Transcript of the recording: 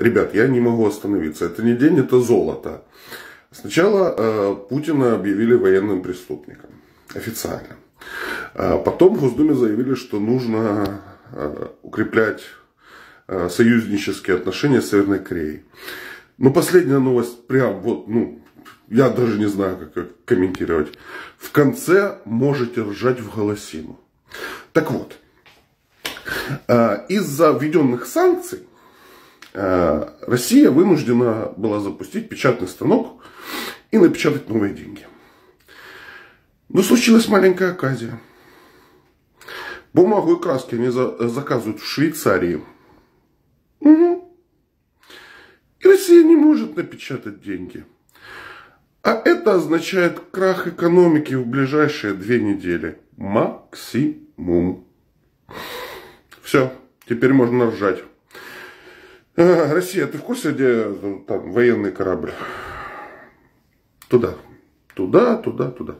ребят, я не могу остановиться. Это не день, это золото. Сначала э, Путина объявили военным преступником. Официально. А потом в Госдуме заявили, что нужно э, укреплять э, союзнические отношения с Северной Кореей. Но последняя новость, прям вот, ну, я даже не знаю, как, как комментировать. В конце можете ржать в голосину. Так вот, э, из-за введенных санкций э, Россия вынуждена была запустить печатный станок и напечатать новые деньги. Но случилась маленькая оказия. Бумагу и краски они заказывают в Швейцарии. Угу. И Россия не может напечатать деньги. А это означает крах экономики в ближайшие две недели. Максимум. Все, теперь можно ржать. А, Россия, ты в курсе, где там военный корабль? Туда. Туда, туда, туда.